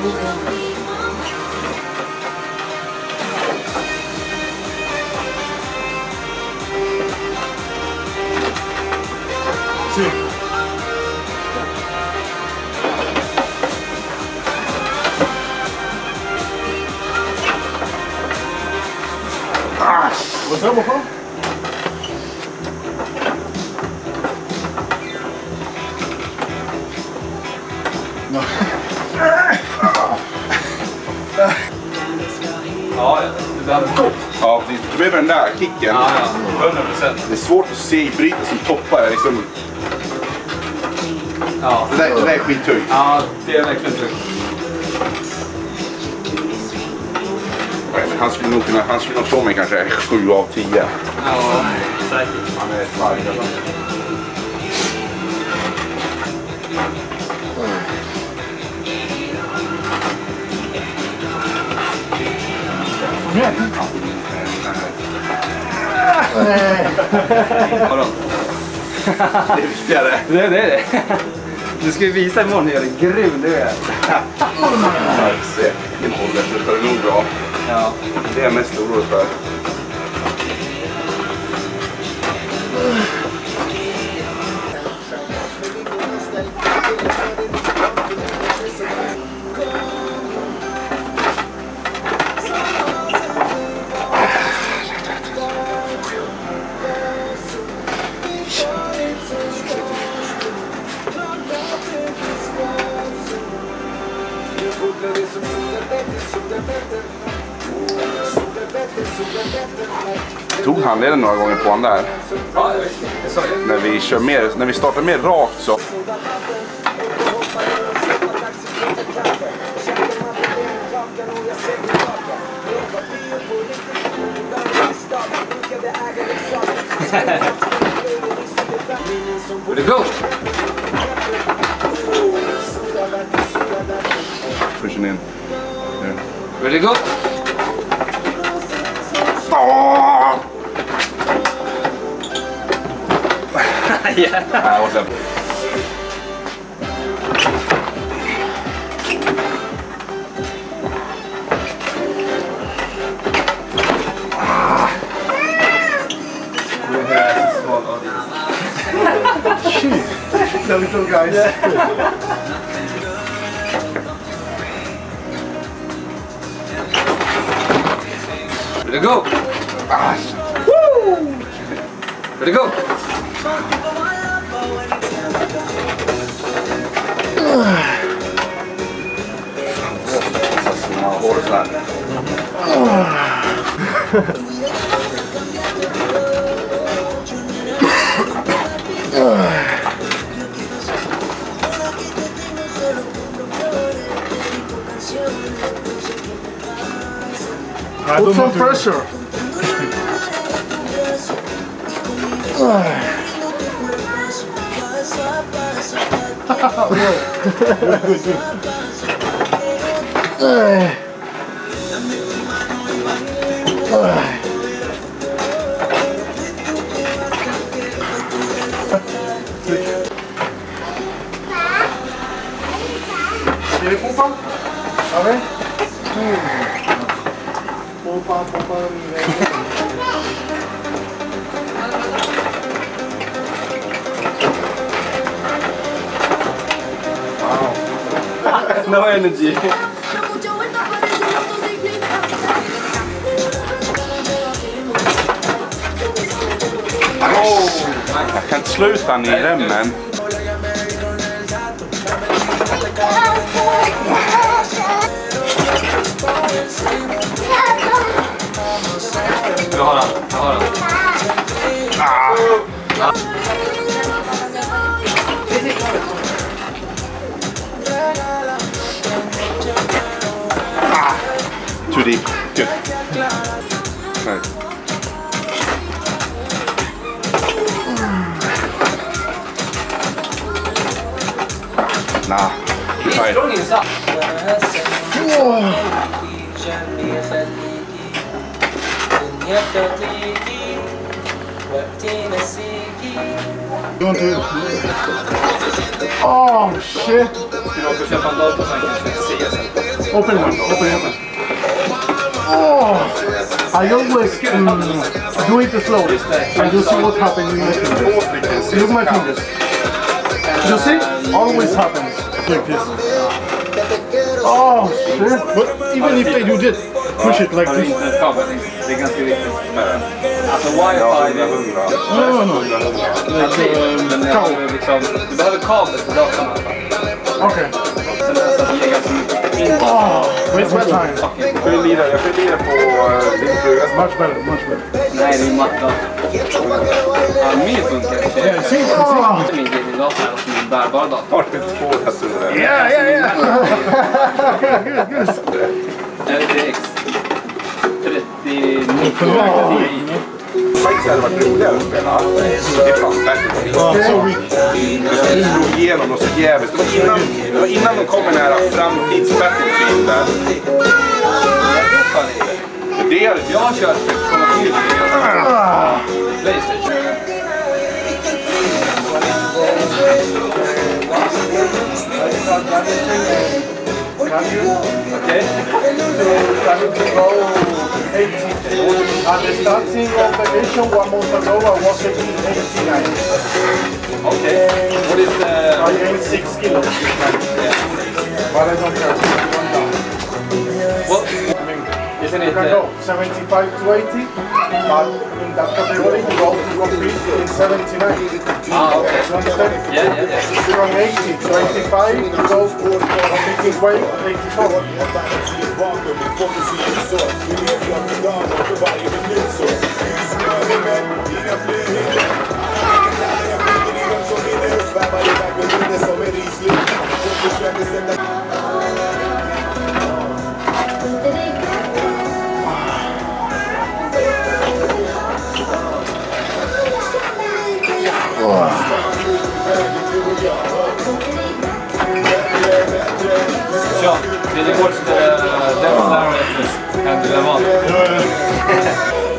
Sih, lo 跑？那 den. Ja, precis. Du behöver den där kicken. Ja, ja. 100 procent. Det är svårt att se bryta som toppar. Liksom. Ja. Det, där, det där är skittungt. ja, det är verkligen tungt. Han skulle nog kunna, han skulle nog slå mig kanske 7 av 10. Ja, säkert. Han är stark alltså. Vadå? Det är viktigare. Det, är det. Du ska ju visa imorgon hur jävla grym du är. Säkerligen håller det ska det nog bra. Ja. Det är jag mest orolig för. Tog handleden några gånger på han där. Ja, jag sa ju. När vi, kör mer, när vi startar mer rakt så. Vill det gå? Pushen in. Nu. Vill du gå? Ah! ja. Nej, jag orkar inte. The little guys. Vill du gå? Vill du gå? Ja, håret sådär. Put some pressure. Pompan? Ja, det. Pompan, pompan. No energy. Oh, I mucho vuelta parece motocicleta. Jag kan 太好了，太好了。啊！啊！啊！谢谢。啊！对。来。嗯。拿。你抓。You want to... Oh shit! Open one. Open it. Oh, I always mm, do it slowly. And you see what happens in my fingers. Look my fingers. You see? Always happens like this. Oh shit! But even if they do this, push it like Har du this. internetkabel? Det är ganska viktigt. Alltså Ja, wifi, det 100. No, no, no. Ja, det är- men jag Kabel. har liksom, du behöver kabel till datorn i alla fall. Okay. Sen är det så att det ger ganska mycket internet. Oh, waste my time. Jag får ju lira, jag får lira på din frugas Much better, much better. Nej, det är matta. Ja, min funkar. Yeah, see? Min gamingdator är som en bärbar dator. Har du två datorer? Yeah, yeah, yeah. Good, good. RTX 39 Faktiskt hade det varit roligare att spela. Det är fan Battlefield. Slog igenom så jävligt. Det var innan, det var innan de kom med den här framtids-Battlefield där. Jag vet fan inte. Det hade Jag har kört att komma till. Playstation. Can you? Okej. Can you go 80? At the starting of the mission one month ago, I was 89. Okej. What is the... I gained 6 kilos time. But I don't care. What? I mean, Isn't you it... can Uh, go 75 to 80, but in that category you go to compete in 79. ah, okay. You understand? Yeah, yeah, yeah. From 80 to 85, you go compete in weight 84. Sure. Did you watch the Devil Direct and the Levant?